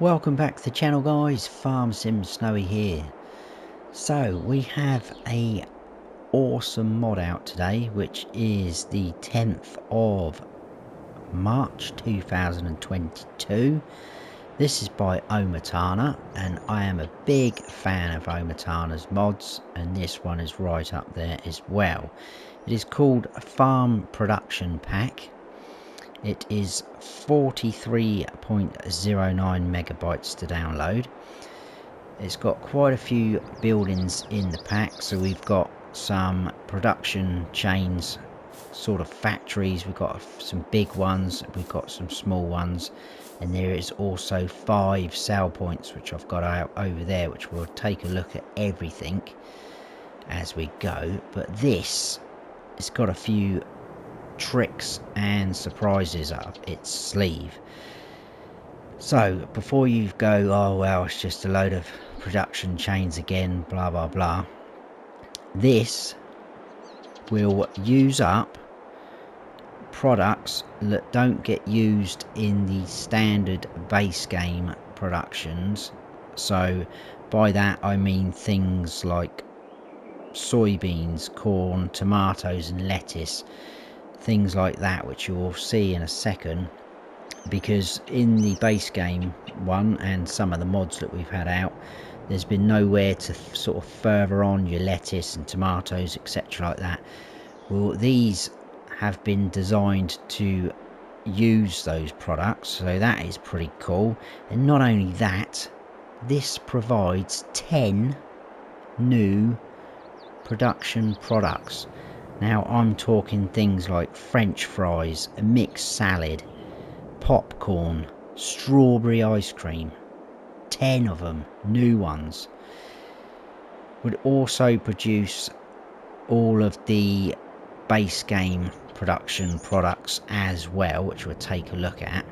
Welcome back to the channel guys, Farm Sim Snowy here. So we have a awesome mod out today which is the 10th of March 2022. This is by Omatana and I am a big fan of Omatana's mods and this one is right up there as well. It is called Farm Production Pack it is 43.09 megabytes to download. It's got quite a few buildings in the pack, so we've got some production chains, sort of factories. We've got some big ones, we've got some small ones, and there is also five sell points which I've got out over there, which we'll take a look at everything as we go. But this, it's got a few tricks and surprises up its sleeve. So, before you go, oh well, it's just a load of production chains again, blah blah blah, this will use up products that don't get used in the standard base game productions. So, by that I mean things like soybeans, corn, tomatoes, and lettuce things like that which you'll see in a second because in the base game one and some of the mods that we've had out there's been nowhere to sort of further on your lettuce and tomatoes etc like that. Well these have been designed to use those products so that is pretty cool. And not only that this provides 10 new production products now I'm talking things like french fries, a mixed salad, popcorn, strawberry ice cream, 10 of them, new ones. Would also produce all of the base game production products as well, which we'll take a look at.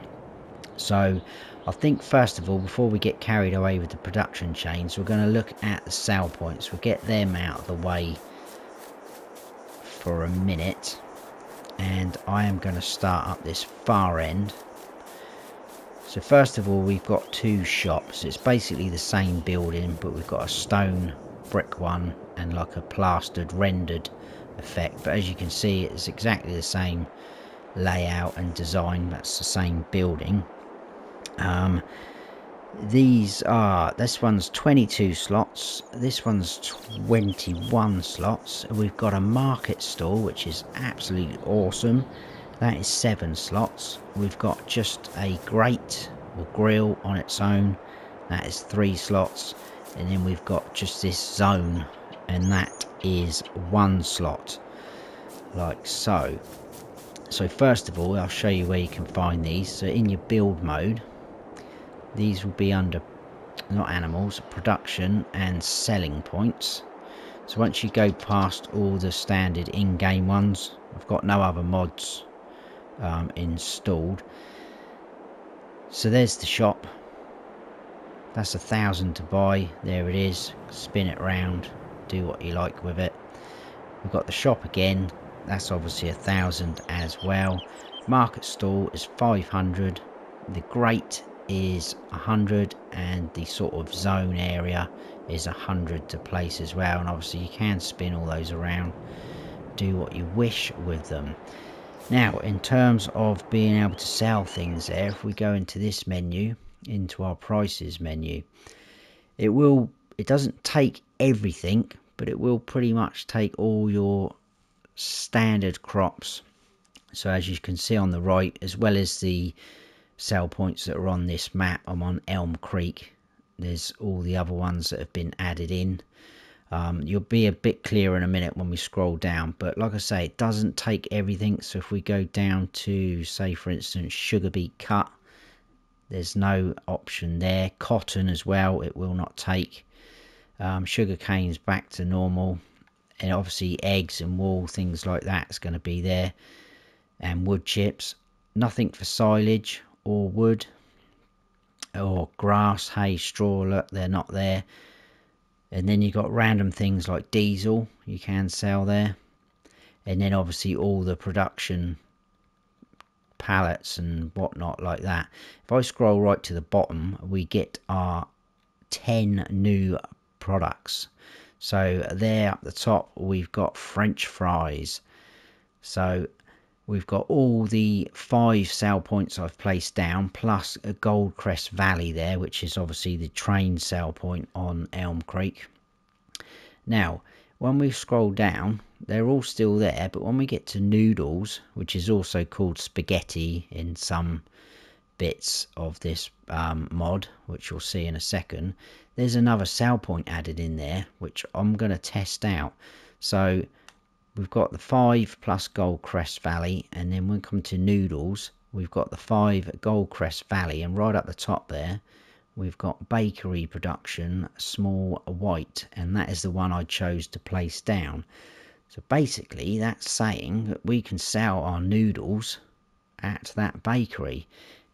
So I think first of all, before we get carried away with the production chains, we're going to look at the sell points. We'll get them out of the way for a minute. And I am going to start up this far end. So first of all we've got two shops. It's basically the same building but we've got a stone brick one and like a plastered rendered effect. But as you can see it's exactly the same layout and design. That's the same building. Um, these are this one's 22 slots this one's 21 slots. We've got a market stall which is absolutely awesome. That is seven slots. We've got just a grate or grill on its own. That is three slots. And then we've got just this zone and that is one slot. Like so. So first of all I'll show you where you can find these. So in your build mode these will be under not animals production and selling points. So once you go past all the standard in-game ones I've got no other mods um, installed. So there's the shop. That's a thousand to buy. There it is. Spin it round. Do what you like with it. We've got the shop again. That's obviously a thousand as well. Market stall is 500 the grate is 100 and the sort of zone area is 100 to place as well. And obviously you can spin all those around do what you wish with them. Now in terms of being able to sell things there if we go into this menu into our prices menu it will it doesn't take everything but it will pretty much take all your standard crops. So as you can see on the right as well as the sell points that are on this map. I'm on Elm Creek. There's all the other ones that have been added in. Um, you'll be a bit clearer in a minute when we scroll down. But like I say, it doesn't take everything. So if we go down to, say, for instance, sugar beet cut, there's no option there. Cotton as well, it will not take. Um, sugar cane's back to normal. And obviously eggs and wool, things like that is going to be there. And wood chips. Nothing for silage or wood or grass, hay, straw, look, they're not there. And then you've got random things like diesel you can sell there. And then obviously all the production pallets and whatnot like that. If I scroll right to the bottom, we get our 10 new products. So there at the top, we've got French fries. So we've got all the five sell points I've placed down, plus a Goldcrest Valley there, which is obviously the train sell point on Elm Creek. Now, when we scroll down, they're all still there, but when we get to noodles, which is also called spaghetti in some bits of this um, mod, which you'll see in a second, there's another sell point added in there, which I'm going to test out. So we've got the 5 plus Goldcrest Valley, and then when we come to noodles, we've got the 5 Goldcrest Valley, and right up the top there, we've got bakery production small white and that is the one I chose to place down. So basically that's saying that we can sell our noodles at that bakery.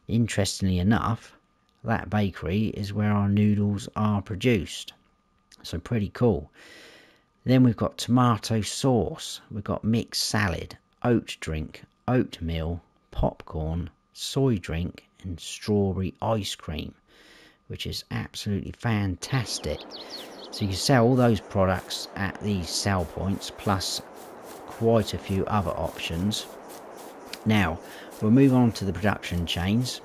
Interestingly enough that bakery is where our noodles are produced. So pretty cool then we've got tomato sauce we've got mixed salad oat drink oatmeal popcorn soy drink and strawberry ice cream which is absolutely fantastic. So you can sell all those products at these sell points, plus quite a few other options. Now, we'll move on to the production chains.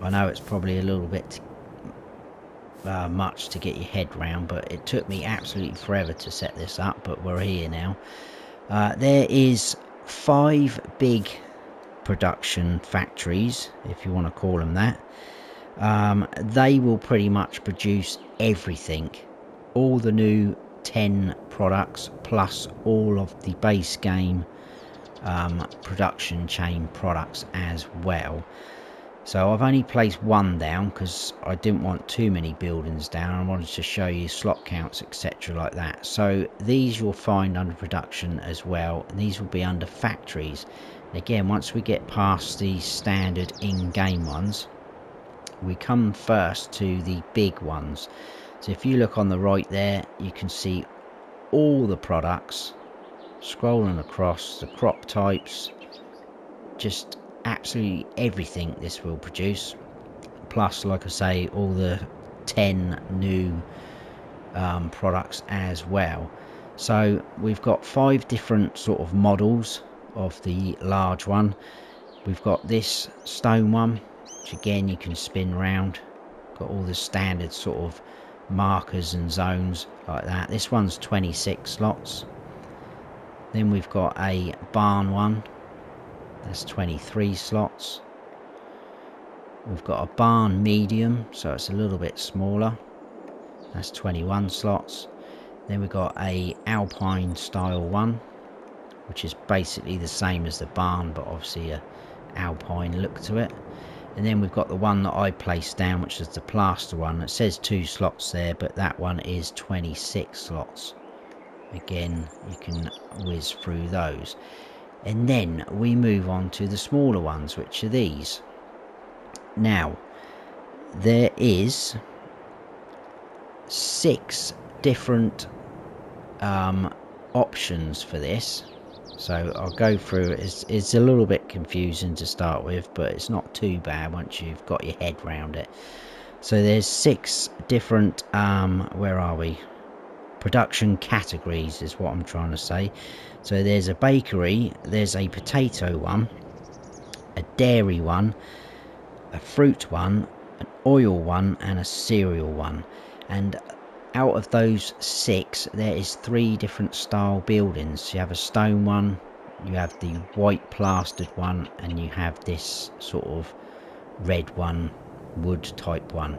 I know it's probably a little bit uh, much to get your head round, but it took me absolutely forever to set this up, but we're here now. Uh, there is five big production factories, if you want to call them that. Um, they will pretty much produce everything. All the new 10 products plus all of the base game um, production chain products as well so I've only placed one down because I didn't want too many buildings down. I wanted to show you slot counts etc like that. So these you'll find under production as well and these will be under factories. And again once we get past the standard in-game ones we come first to the big ones. So if you look on the right there you can see all the products scrolling across the crop types just absolutely everything this will produce. Plus like I say all the 10 new um, products as well. So we've got five different sort of models of the large one. We've got this stone one which again you can spin round. Got all the standard sort of markers and zones like that. This one's 26 slots. Then we've got a barn one that's 23 slots. We've got a barn medium so it's a little bit smaller. That's 21 slots. Then we've got a alpine style one which is basically the same as the barn but obviously a alpine look to it. And then we've got the one that I placed down which is the plaster one. It says two slots there but that one is 26 slots. Again you can whiz through those and then we move on to the smaller ones which are these now there is six different um, options for this so I'll go through. It's, it's a little bit confusing to start with, but it's not too bad once you've got your head round it. So there's six different, um, where are we? Production categories is what I'm trying to say. So there's a bakery, there's a potato one, a dairy one, a fruit one, an oil one, and a cereal one. And out of those six there is three different style buildings you have a stone one you have the white plastered one and you have this sort of red one wood type one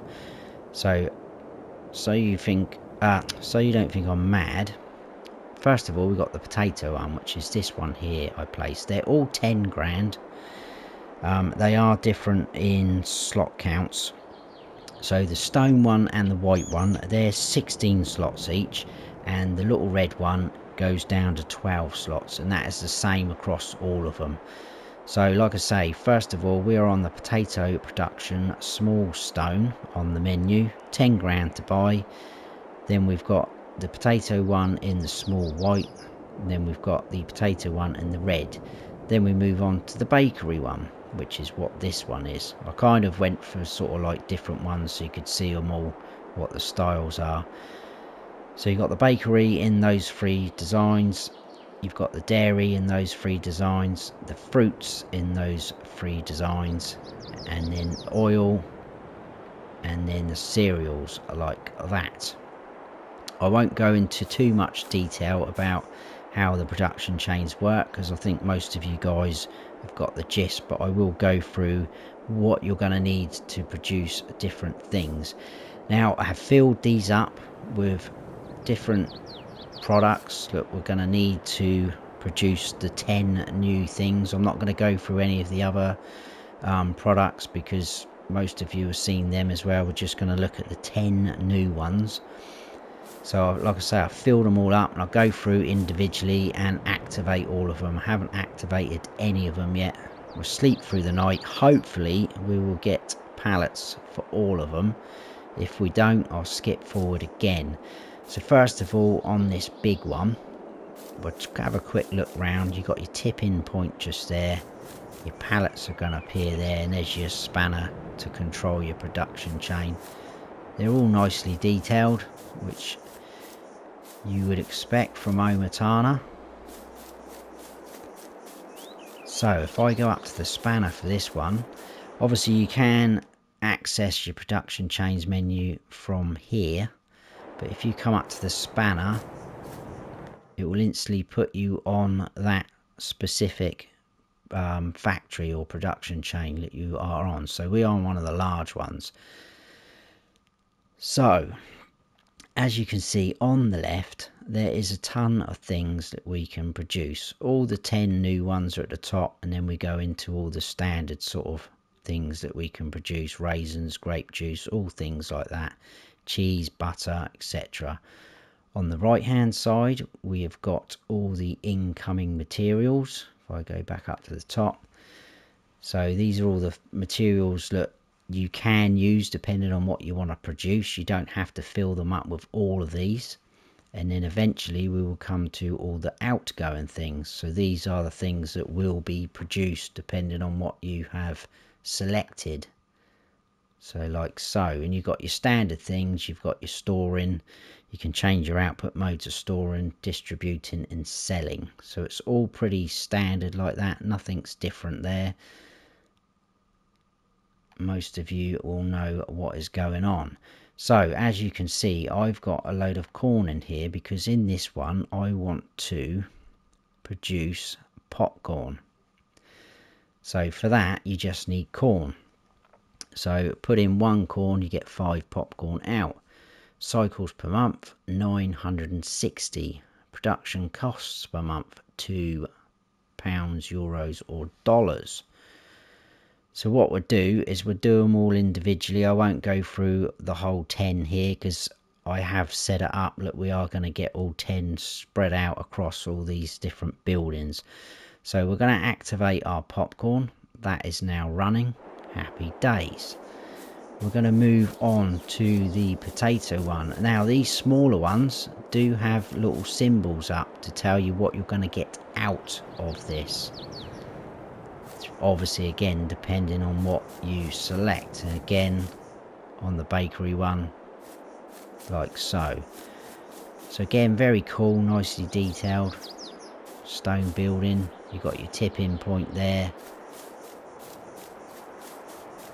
so so you think uh so you don't think i'm mad first of all we got the potato one which is this one here i placed they're all 10 grand um, they are different in slot counts so the stone one and the white one, they're 16 slots each, and the little red one goes down to 12 slots, and that is the same across all of them. So like I say, first of all, we are on the potato production small stone on the menu, 10 grand to buy. Then we've got the potato one in the small white, then we've got the potato one in the red. Then we move on to the bakery one, which is what this one is. I kind of went for sort of like different ones so you could see them all, what the styles are. So you've got the bakery in those three designs, you've got the dairy in those three designs, the fruits in those three designs, and then oil, and then the cereals like that. I won't go into too much detail about how the production chains work because I think most of you guys have got the gist but I will go through what you're going to need to produce different things. Now I have filled these up with different products that we're going to need to produce the 10 new things. I'm not going to go through any of the other um, products because most of you have seen them as well. We're just going to look at the 10 new ones. So like I say, I've filled them all up and I'll go through individually and activate all of them. I haven't activated any of them yet. We'll sleep through the night. Hopefully we will get pallets for all of them. If we don't, I'll skip forward again. So first of all, on this big one, we'll have a quick look round. You've got your tipping point just there. Your pallets are going to appear there and there's your spanner to control your production chain. They're all nicely detailed, which you would expect from Omatana. So if I go up to the spanner for this one, obviously you can access your production chains menu from here. But if you come up to the spanner, it will instantly put you on that specific um, factory or production chain that you are on. So we are on one of the large ones. So as you can see on the left there is a ton of things that we can produce. All the 10 new ones are at the top and then we go into all the standard sort of things that we can produce. Raisins grape juice all things like that. Cheese butter etc on the right hand side we have got all the incoming materials. If i go back up to the top. So these are all the materials that you can use depending on what you want to produce. You don't have to fill them up with all of these. And then eventually we will come to all the outgoing things. So these are the things that will be produced depending on what you have selected. So like so. And you've got your standard things. You've got your storing. You can change your output mode to storing, distributing and selling. So it's all pretty standard like that. Nothing's different there most of you will know what is going on. So as you can see, I've got a load of corn in here because in this one I want to produce popcorn. So for that you just need corn. So put in one corn, you get five popcorn out. Cycles per month, 960. Production costs per month, two pounds, euros or dollars. So what we'll do is we'll do them all individually. I won't go through the whole 10 here because I have set it up that we are going to get all 10 spread out across all these different buildings. So we're going to activate our popcorn. That is now running. Happy days. We're going to move on to the potato one. Now these smaller ones do have little symbols up to tell you what you're going to get out of this obviously again depending on what you select. And again on the bakery one like so. So again very cool nicely detailed stone building. You've got your tipping point there.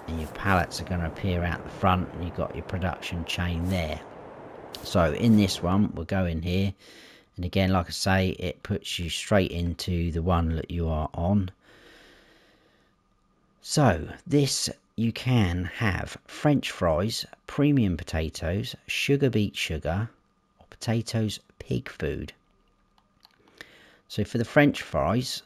And your pallets are going to appear out the front and you've got your production chain there. So in this one we'll go in here. And again like I say it puts you straight into the one that you are on so, this you can have French fries, premium potatoes, sugar beet sugar, or potatoes pig food. So for the French fries,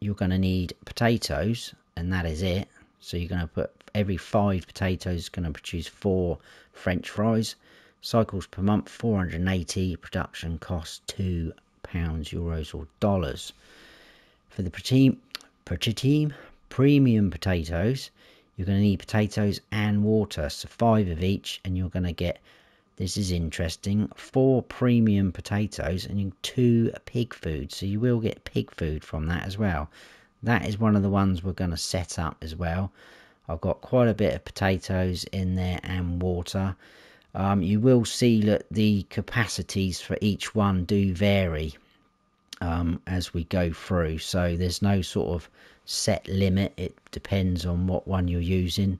you're going to need potatoes, and that is it. So you're going to put every five potatoes going to produce four French fries. Cycles per month 480. Production cost two pounds, euros, or dollars. For the team, team premium potatoes, you're going to need potatoes and water. So five of each, and you're going to get, this is interesting, four premium potatoes and two pig food. So you will get pig food from that as well. that is one of the ones we're going to set up as well I've got quite a bit of potatoes in there and water um, you will see that the capacities for each one do vary um, as we go through so there's no sort of set limit. It depends on what one you're using.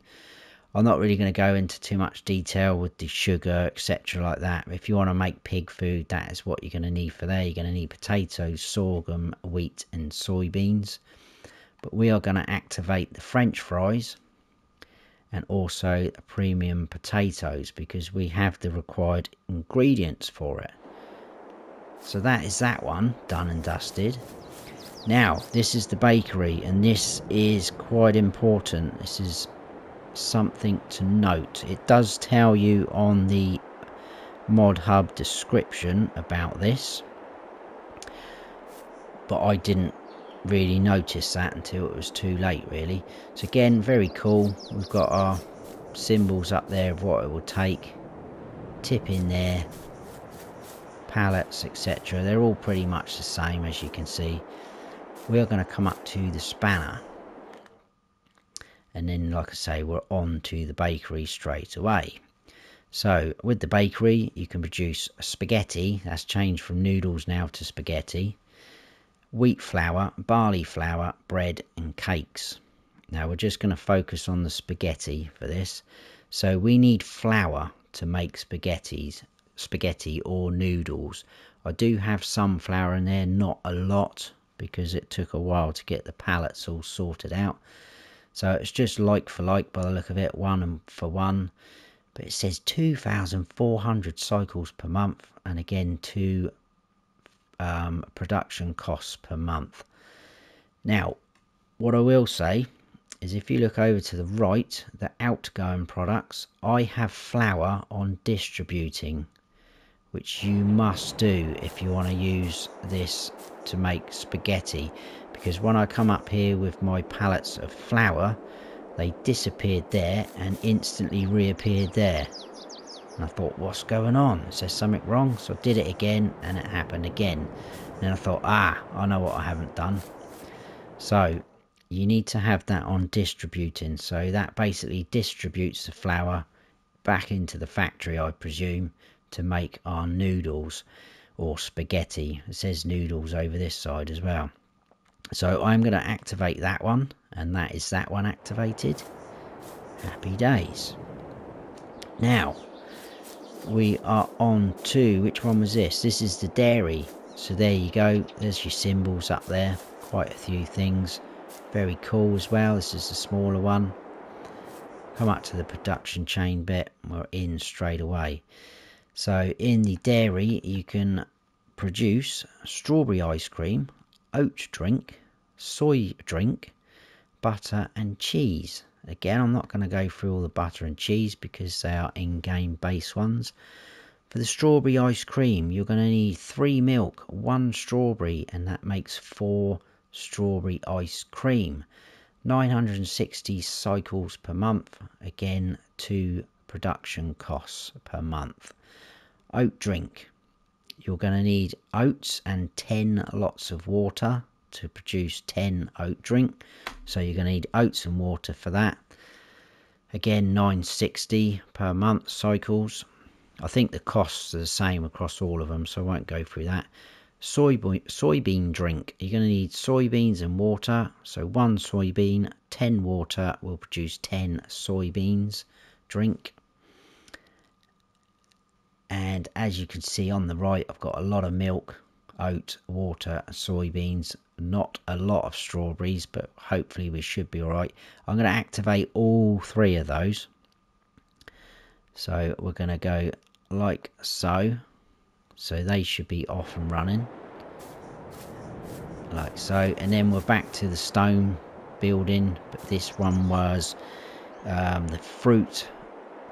I'm not really going to go into too much detail with the sugar etc like that. If you want to make pig food that is what you're going to need for there. You're going to need potatoes sorghum wheat and soybeans. But we are going to activate the french fries and also the premium potatoes because we have the required ingredients for it. So that is that one done and dusted now this is the bakery and this is quite important. This is something to note. It does tell you on the mod hub description about this but I didn't really notice that until it was too late really. So again very cool. We've got our symbols up there of what it will take. Tip in there pallets etc they're all pretty much the same as you can see we are going to come up to the spanner. And then like I say we're on to the bakery straight away. So with the bakery you can produce spaghetti. That's changed from noodles now to spaghetti. Wheat flour barley flour bread and cakes. Now we're just going to focus on the spaghetti for this. So we need flour to make spaghettis spaghetti or noodles. I do have some flour in there not a lot because it took a while to get the pallets all sorted out so it's just like for like by the look of it, one and for one. But it says 2,400 cycles per month, and again, two um, production costs per month. Now, what I will say is if you look over to the right, the outgoing products, I have flour on distributing, which you must do if you want to use this to make spaghetti because when I come up here with my pallets of flour they disappeared there and instantly reappeared there. And I thought what's going on? Is there something wrong? So I did it again and it happened again. And then I thought ah I know what I haven't done. So you need to have that on distributing. So that basically distributes the flour back into the factory I presume to make our noodles or spaghetti it says noodles over this side as well so I'm going to activate that one, and that is that one activated. Happy days. Now, we are on to, which one was this? This is the dairy. So there you go, there's your symbols up there. Quite a few things. Very cool as well. This is the smaller one. Come up to the production chain bit, we're in straight away. So in the dairy, you can produce strawberry ice cream, oat drink, soy drink, butter and cheese. Again, I'm not going to go through all the butter and cheese because they are in-game base ones. For the strawberry ice cream, you're going to need three milk, one strawberry, and that makes four strawberry ice cream. 960 cycles per month, again, two production costs per month. Oat drink, you're going to need oats and 10 lots of water to produce 10 oat drink. So you're going to need oats and water for that. Again 960 per month cycles. I think the costs are the same across all of them so I won't go through that. Soybean soybean drink. You're going to need soybeans and water. So one soybean 10 water will produce 10 soybeans drink and as you can see on the right I've got a lot of milk oat water soybeans not a lot of strawberries but hopefully we should be alright I'm going to activate all three of those. So we're going to go like so. So they should be off and running. Like so. And then we're back to the stone building but this one was um, the fruit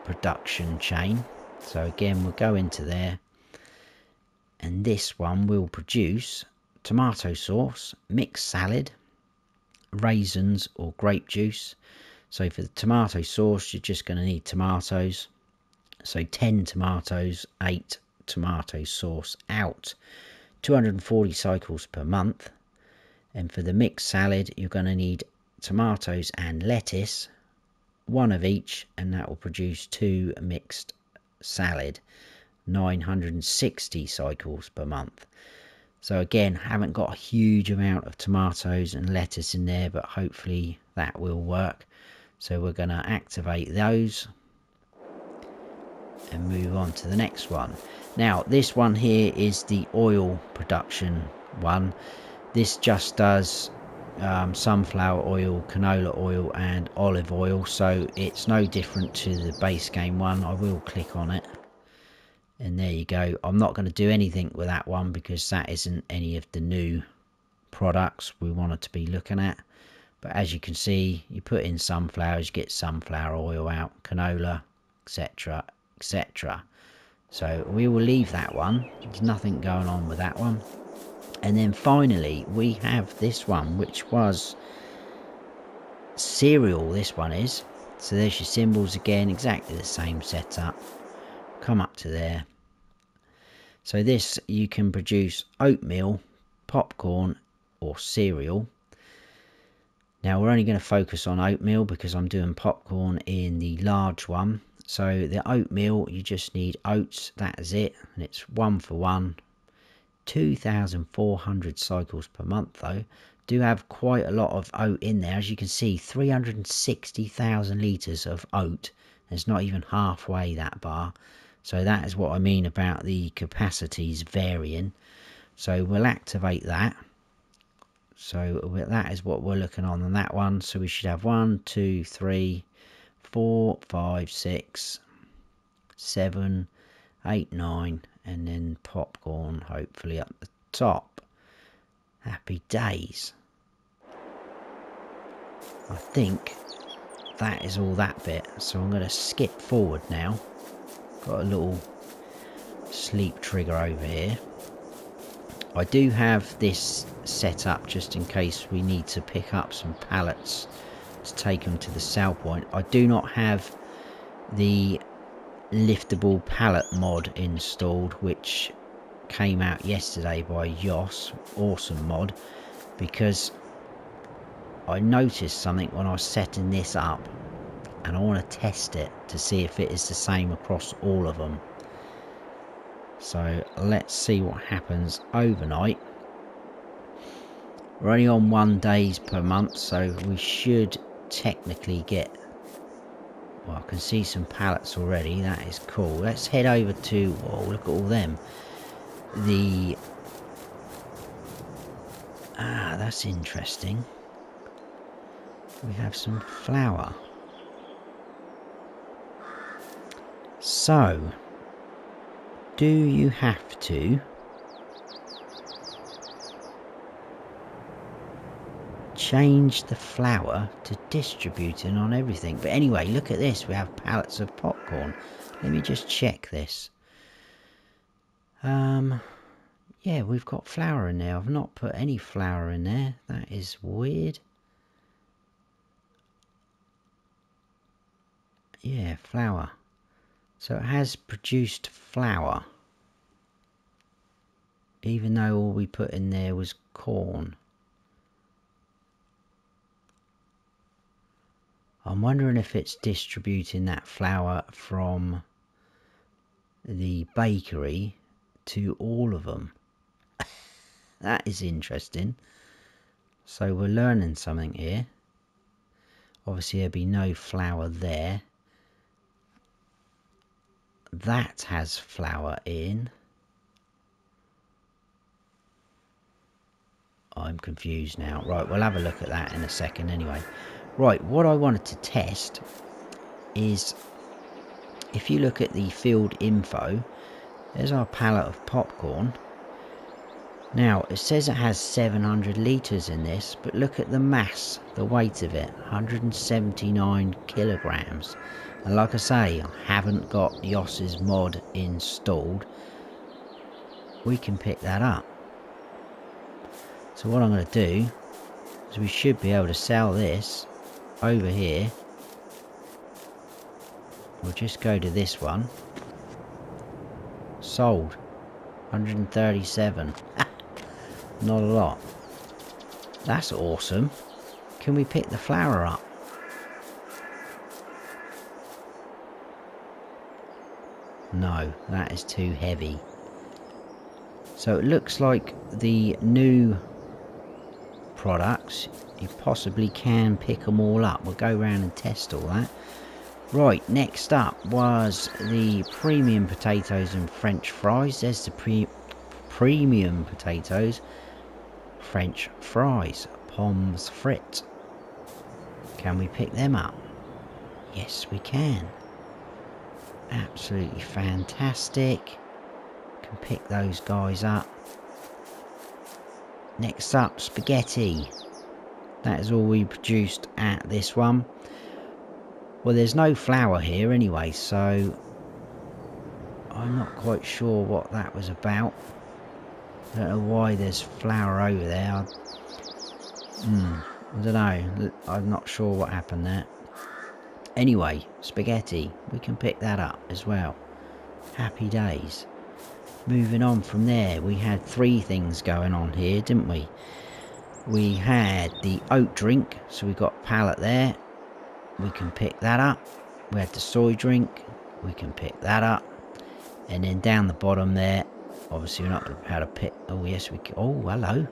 production chain so again we'll go into there and this one will produce tomato sauce, mixed salad, raisins or grape juice. So for the tomato sauce, you're just going to need tomatoes. So 10 tomatoes, 8 tomato sauce out. 240 cycles per month. And for the mixed salad, you're going to need tomatoes and lettuce, one of each, and that will produce two mixed salad, 960 cycles per month. So again, haven't got a huge amount of tomatoes and lettuce in there, but hopefully that will work. So we're going to activate those and move on to the next one. Now this one here is the oil production one. This just does um, sunflower oil, canola oil and olive oil. So it's no different to the base game one. I will click on it. And there you go. I'm not going to do anything with that one because that isn't any of the new products we wanted to be looking at. But as you can see you put in sunflowers you get sunflower oil out canola etc etc so we will leave that one. There's nothing going on with that one and then finally we have this one which was cereal this one is so there's your symbols again exactly the same setup come up to there so this you can produce oatmeal, popcorn or cereal. Now we're only going to focus on oatmeal because I'm doing popcorn in the large one. So the oatmeal you just need oats, that is it. And it's one for one. 2,400 cycles per month though. Do have quite a lot of oat in there. As you can see 360,000 litres of oat. It's not even halfway that bar. So that is what I mean about the capacities varying. So we'll activate that. So that is what we're looking on on that one. So we should have one, two, three, four, five, six, seven, eight, nine, and then popcorn hopefully at the top. Happy days. I think that is all that bit. So I'm going to skip forward now. Got a little sleep trigger over here. I do have this set up just in case we need to pick up some pallets to take them to the sell point. I do not have the liftable pallet mod installed which came out yesterday by Yos, awesome mod, because I noticed something when I was setting this up and I want to test it to see if it is the same across all of them. So let's see what happens overnight. We're only on one days per month, so we should technically get... Well, I can see some pallets already. That is cool. Let's head over to... Oh, look at all them. The... Ah, that's interesting. We have some flour. So, do you have to change the flour to distributing on everything? But anyway, look at this. We have pallets of popcorn. Let me just check this. Um, yeah, we've got flour in there. I've not put any flour in there. That is weird. Yeah, flour. So it has produced flour. Even though all we put in there was corn. I'm wondering if it's distributing that flour from the bakery to all of them. that is interesting. So we're learning something here. Obviously there'll be no flour there that has flour in. I'm confused now. Right, we'll have a look at that in a second anyway. Right, what I wanted to test is if you look at the field info, there's our pallet of popcorn. Now, it says it has 700 litres in this, but look at the mass, the weight of it, 179 kilograms. And like I say, I haven't got Yoss's mod installed. We can pick that up. So what I'm going to do is we should be able to sell this over here. We'll just go to this one. Sold. 137. Not a lot. That's awesome. Can we pick the flour up? No, that is too heavy. So it looks like the new products, you possibly can pick them all up. We'll go around and test all that. Right, next up was the premium potatoes and french fries. There's the pre premium potatoes, french fries, pommes frites. Can we pick them up? Yes, we can. Absolutely fantastic. Can pick those guys up. Next up, spaghetti. That is all we produced at this one. Well, there's no flour here anyway, so I'm not quite sure what that was about. I don't know why there's flour over there. I, hmm, I don't know. I'm not sure what happened there. Anyway, spaghetti. We can pick that up as well. Happy days. Moving on from there, we had three things going on here, didn't we? We had the oat drink, so we got pallet there. We can pick that up. We had the soy drink. We can pick that up. And then down the bottom there, obviously we're not going to how to pick. Oh yes, we. Can, oh hello.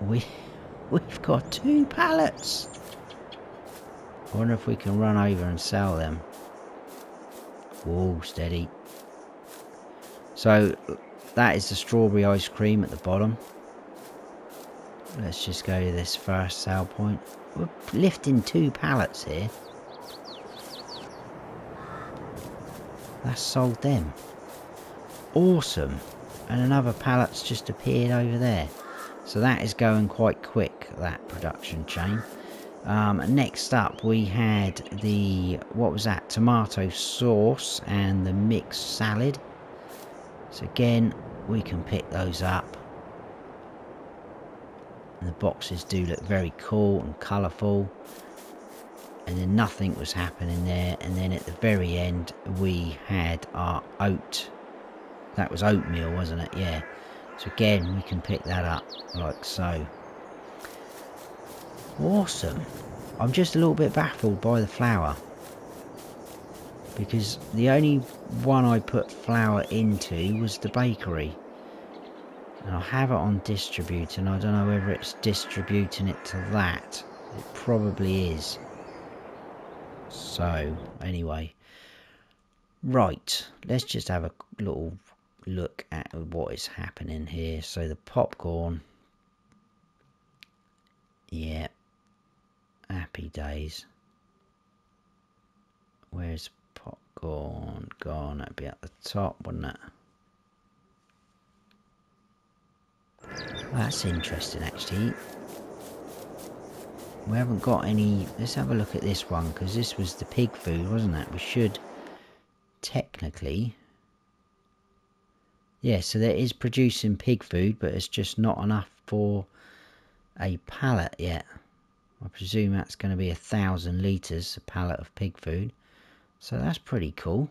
We we've got two pallets. I wonder if we can run over and sell them. Whoa, steady. So, that is the strawberry ice cream at the bottom. Let's just go to this first sale point. We're lifting two pallets here. That's sold them. Awesome. And another pallet's just appeared over there. So that is going quite quick, that production chain. Um, next up we had the, what was that, tomato sauce and the mixed salad. So again, we can pick those up. And the boxes do look very cool and colourful. And then nothing was happening there. And then at the very end, we had our oat. That was oatmeal, wasn't it? Yeah. So again, we can pick that up like so. Awesome. I'm just a little bit baffled by the flour. Because the only one I put flour into was the bakery. And I have it on distribute and I don't know whether it's distributing it to that. It probably is. So, anyway. Right, let's just have a little look at what is happening here. So the popcorn. Yeah, Happy days. Where's popcorn gone? That'd be at the top, wouldn't it? that's interesting, actually. We haven't got any... Let's have a look at this one, because this was the pig food, wasn't it? We should, technically... Yeah, so there is producing pig food, but it's just not enough for a pallet yet. I presume that's going to be a thousand litres, a pallet of pig food. So that's pretty cool.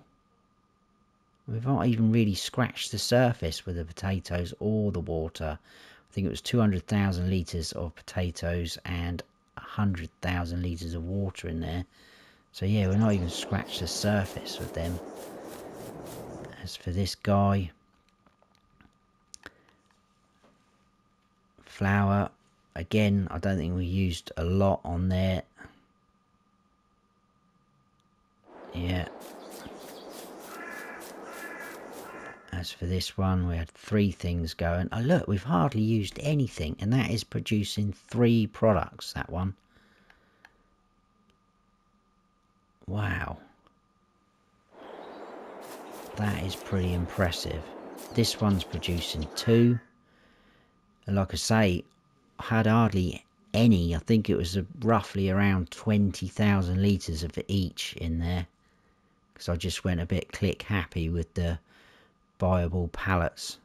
We've not even really scratched the surface with the potatoes or the water. I think it was 200,000 litres of potatoes and 100,000 litres of water in there. So yeah, we're not even scratched the surface with them. As for this guy, flour, again I don't think we used a lot on there yeah. As for this one we had three things going. Oh look we've hardly used anything and that is producing three products that one. Wow. That is pretty impressive. This one's producing two. And like I say had hardly any. I think it was roughly around 20,000 litres of each in there. Because I just went a bit click happy with the viable pallets.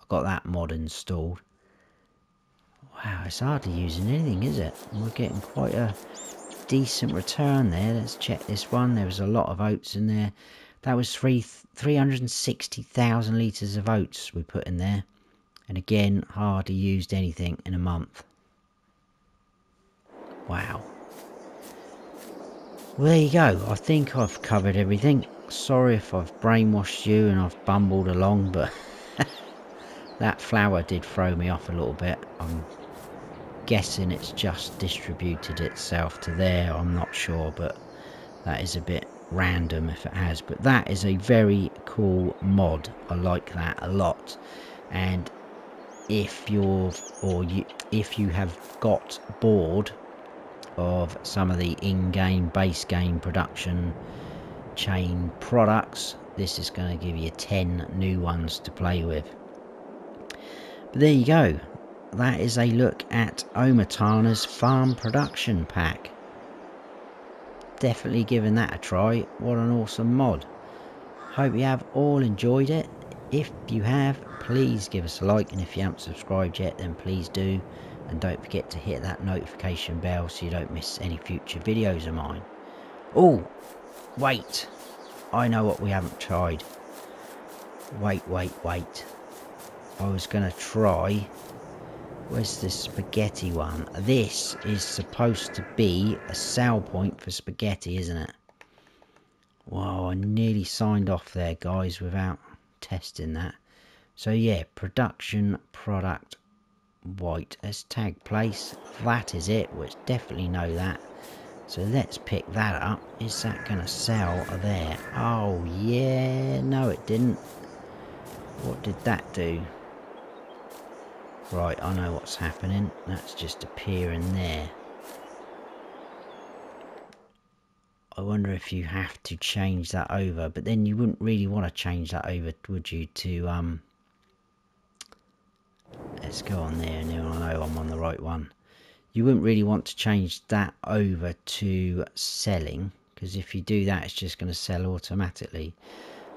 I got that mod installed. Wow, it's hardly using anything, is it? We're getting quite a decent return there. Let's check this one. There was a lot of oats in there. That was three 360,000 litres of oats we put in there. And again, hardly used anything in a month. Wow. Well, there you go. I think I've covered everything. Sorry if I've brainwashed you and I've bumbled along, but that flour did throw me off a little bit. I'm guessing it's just distributed itself to there. I'm not sure, but that is a bit random if it has. But that is a very cool mod. I like that a lot. And if you're or you if you have got bored of some of the in-game base game production chain products. This is going to give you 10 new ones to play with. But there you go. That is a look at OmaTana's farm production pack. Definitely giving that a try. What an awesome mod. Hope you have all enjoyed it. If you have please give us a like and if you haven't subscribed yet then please do and don't forget to hit that notification bell so you don't miss any future videos of mine. Oh wait. I know what we haven't tried. Wait wait wait. I was gonna try. Where's this spaghetti one? This is supposed to be a sell point for spaghetti isn't it? Wow, I nearly signed off there guys without testing that. So yeah, production product white as tag place. That is it, which definitely know that. So let's pick that up. Is that going to sell there? Oh yeah, no it didn't. What did that do? Right, I know what's happening. That's just appearing there. I wonder if you have to change that over, but then you wouldn't really want to change that over, would you, to um, let's go on there and now. I know I'm on the right one. You wouldn't really want to change that over to selling because if you do that it's just going to sell automatically.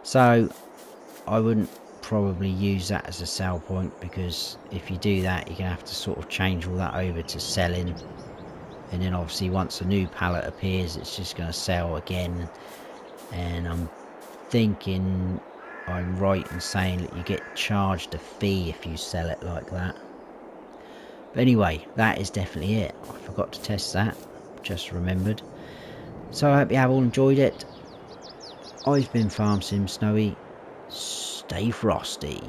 So I wouldn't probably use that as a sell point because if you do that you're going to have to sort of change all that over to selling. And then obviously once a new pallet appears it's just going to sell again. And I'm thinking I'm right in saying that you get charged a fee if you sell it like that. But anyway, that is definitely it. I forgot to test that, just remembered. So I hope you have all enjoyed it. I've been Farm Sim Snowy. Stay frosty.